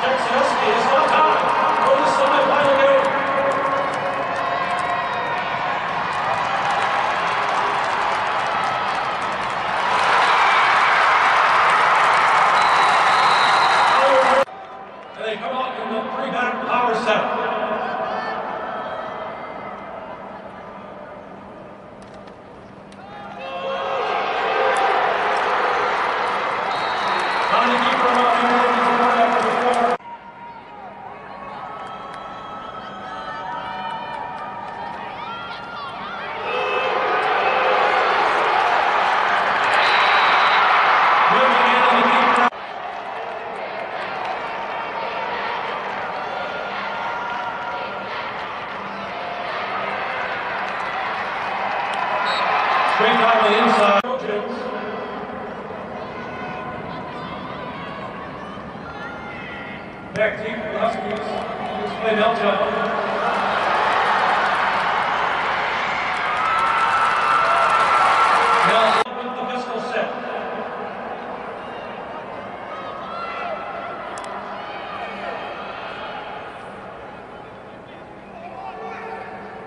Texas is not top. Straight down the inside. Back deep for the Huskies. Let's play Melchor.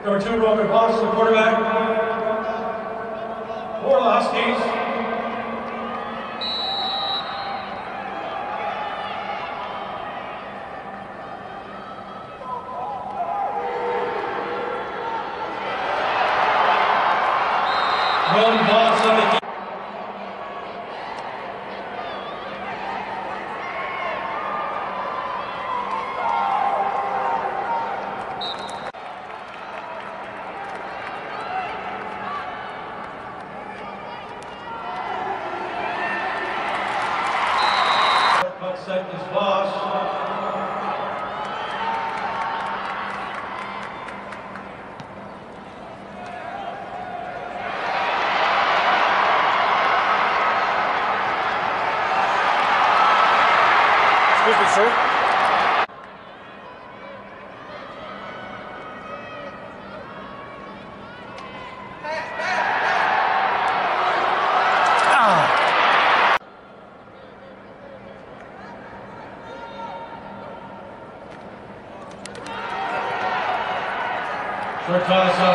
Number two, Robert Bosch, the quarterback.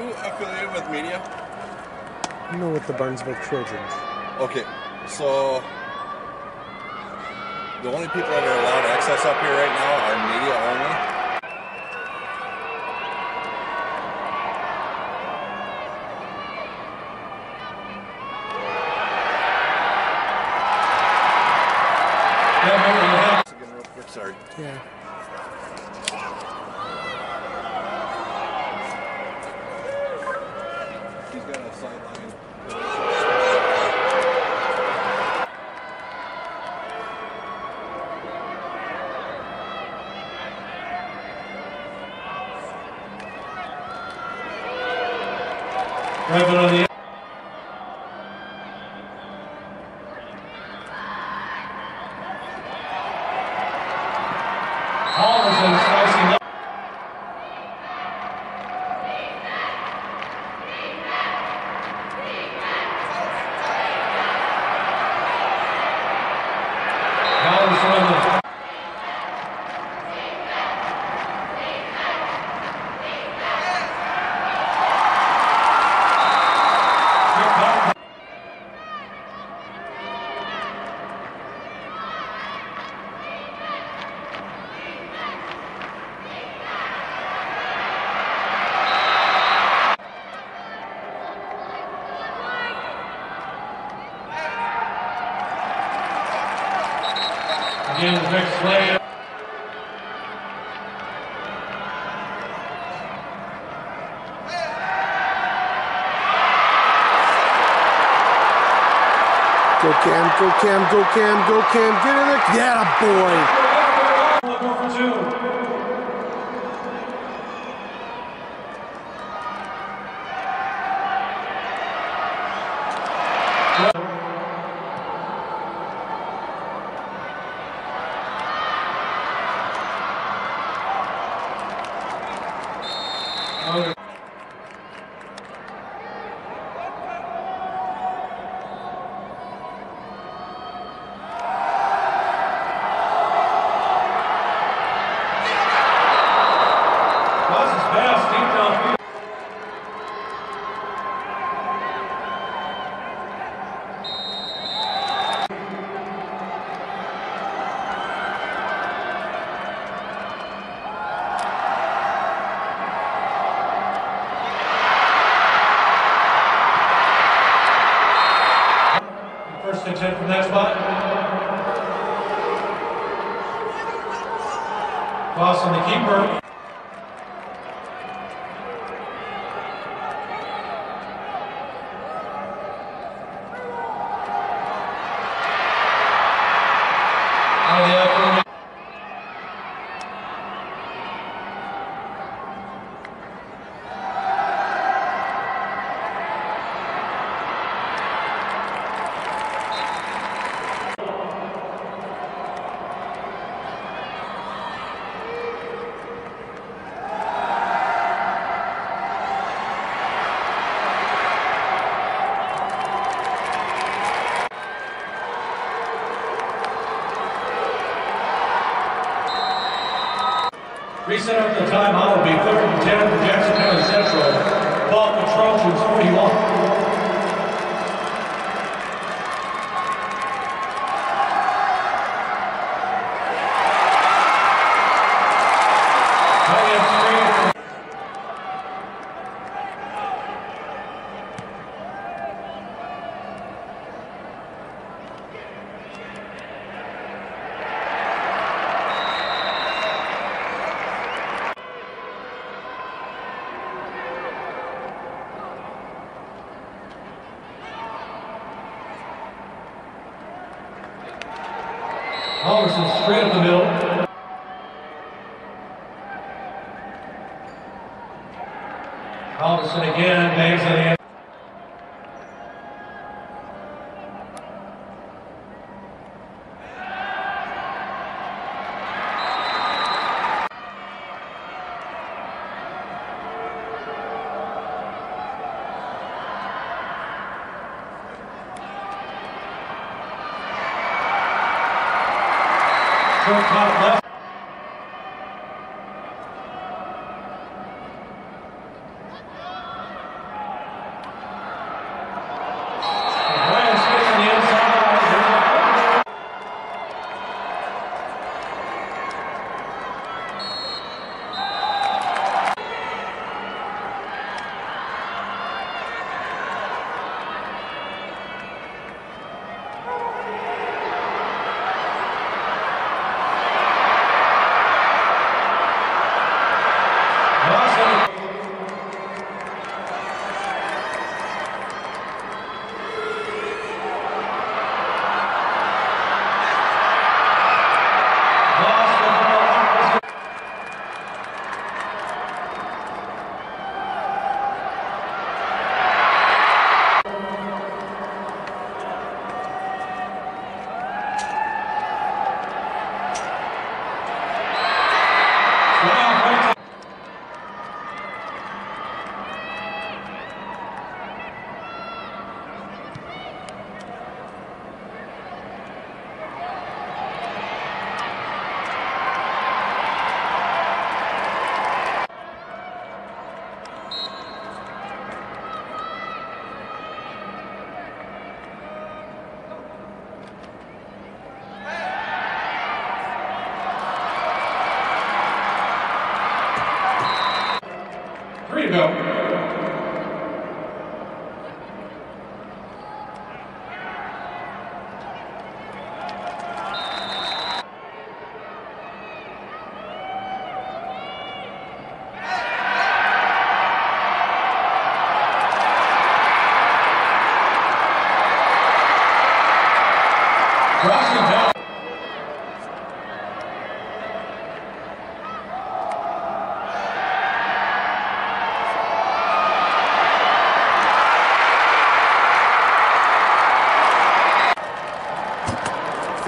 you affiliated with media? No, with the Barnesville Trojans. Okay, so the only people that are allowed access up here right now are media only. Again, sorry. Yeah. He's got a sideline. Right foot on the. Halverson slicing left. Halverson on the. Good cover. Again, the big play. Go Cam, go Cam, go Cam, go Cam. Get in there. Yeah, boy. Go for two. Oh, Crosses pass deep downfield. First and ten from that spot. Toss on the keeper. Out of the outfield. Reset up the timeout Up the middle. Again, bangs on the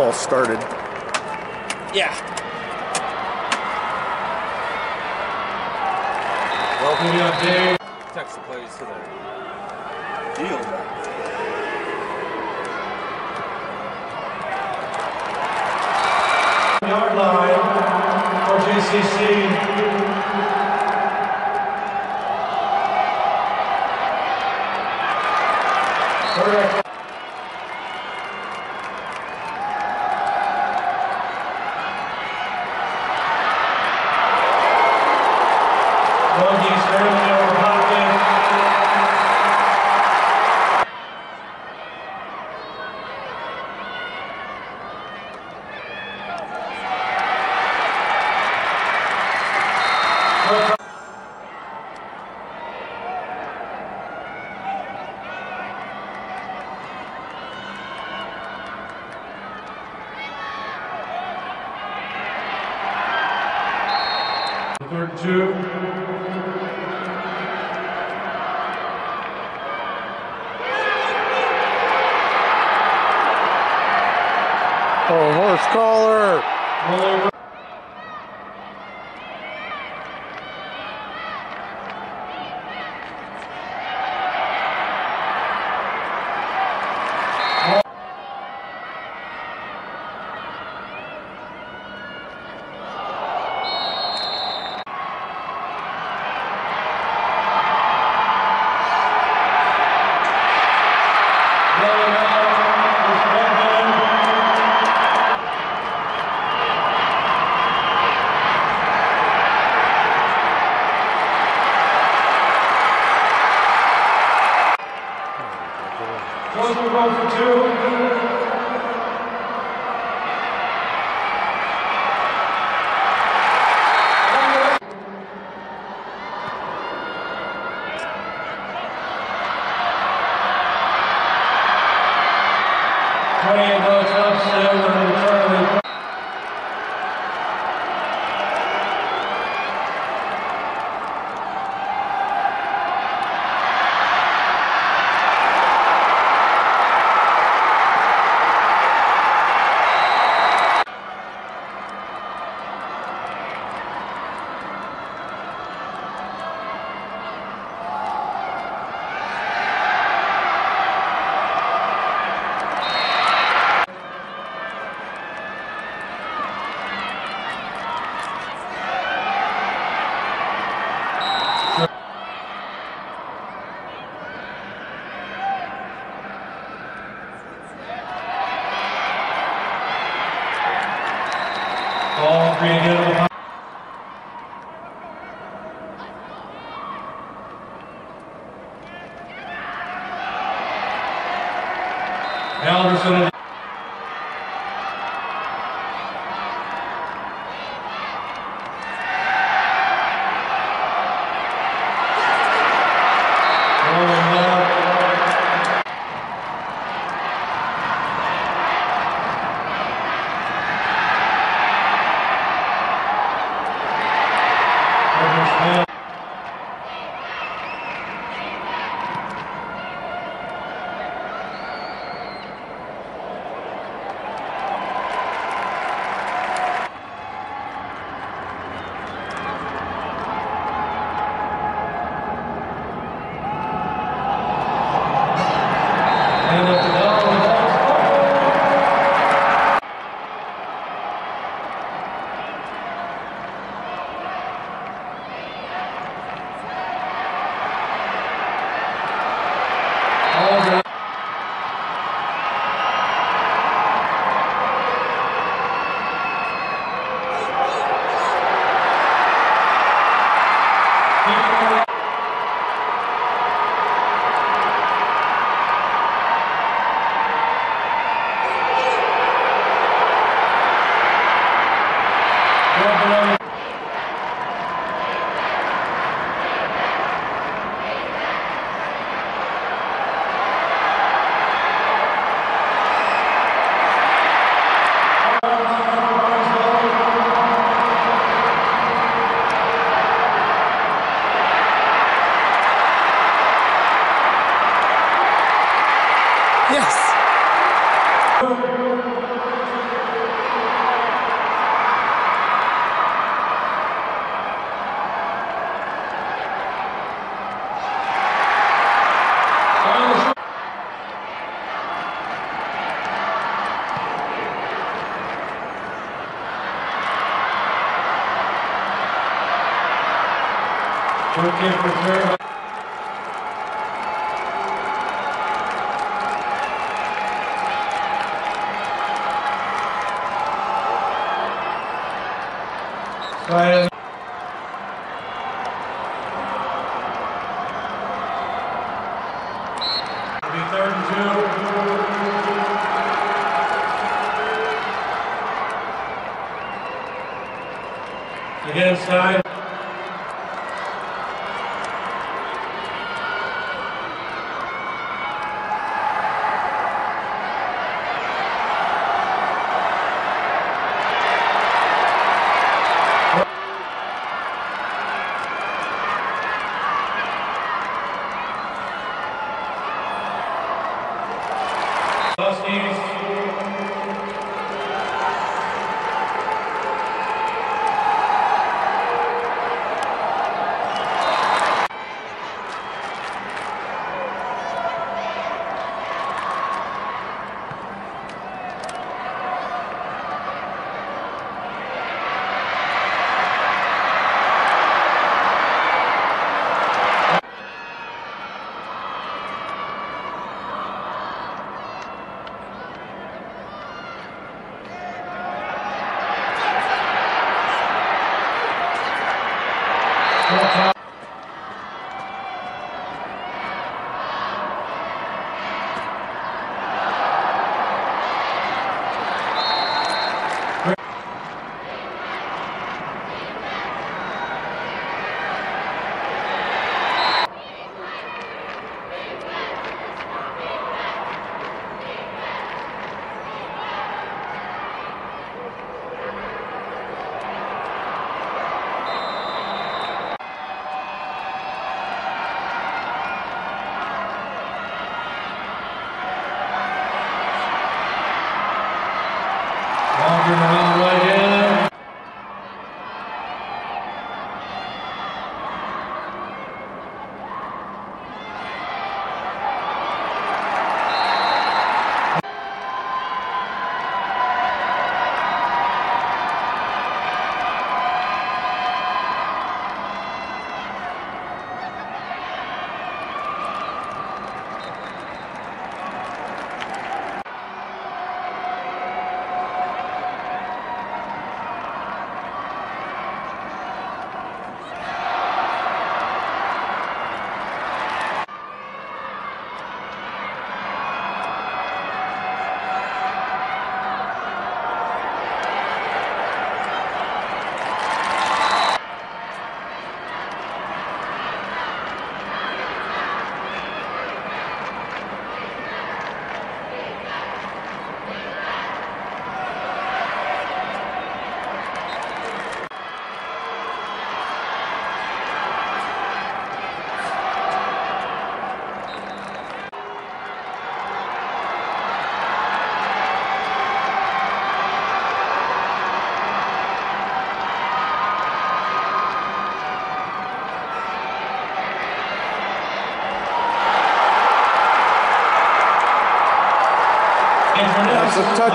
call started. Yeah. Welcome to Dave. Text the plays to the deal. Yard line for JCC. Porque, porque...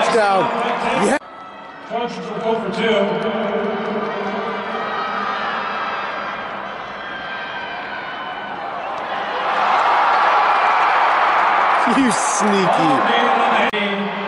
Touchdown. Yeah. Trojans will go for two. You sneaky.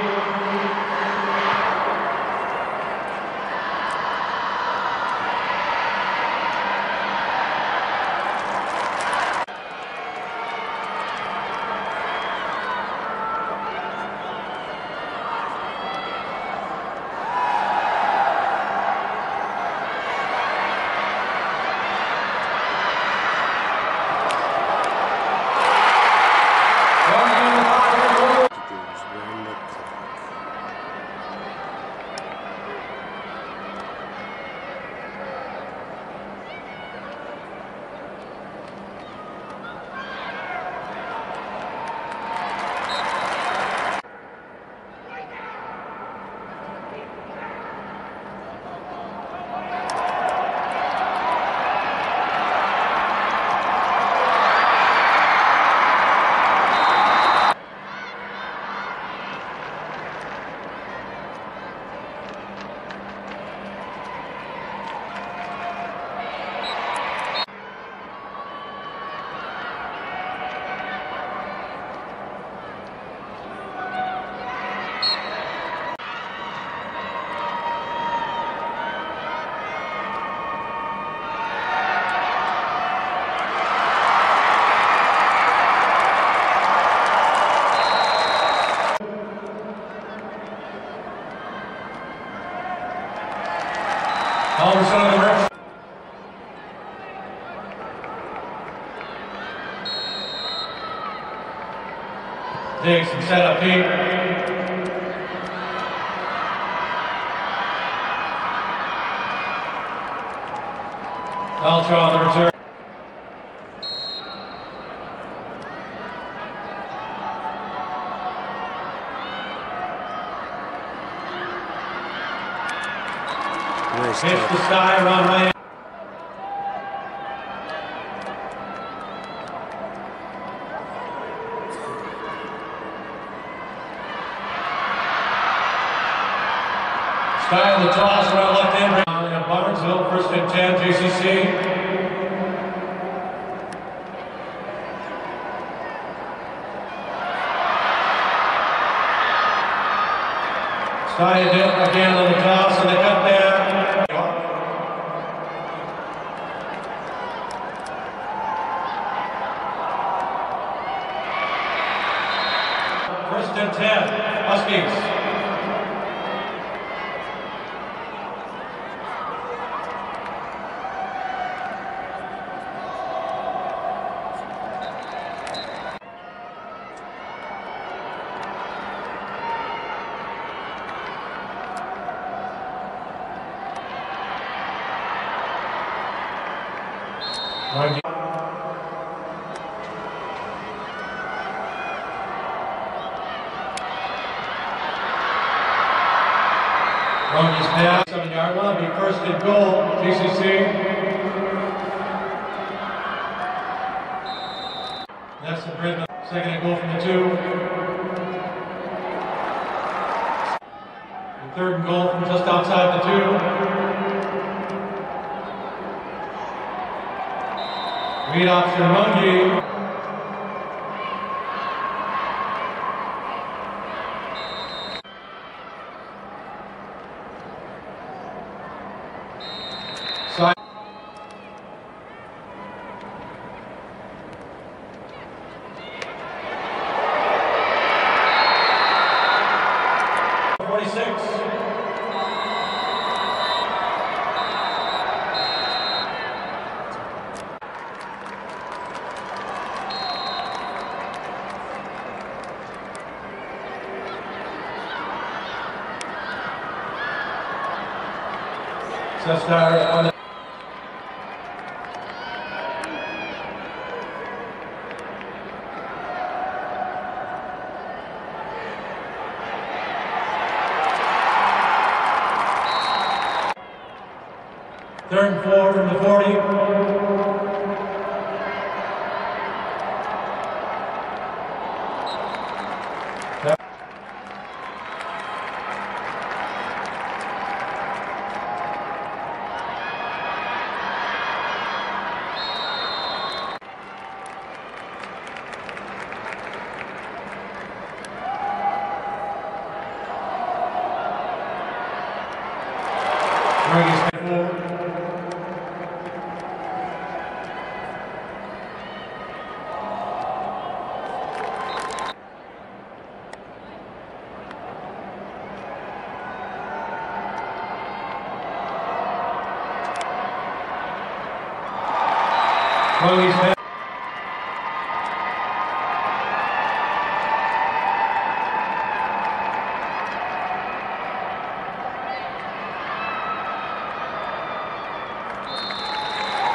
On the toss, right left in, right in Bummersville, first and 10, JCC. Sky again again on the toss, and they cut there. First and 10, Huskies. Right. Rogers pass, seven yard line, be first and goal, JCC. That's the Britman, second and goal from the two. And third and goal from just outside the two. Read option Mungie. Side. Sestar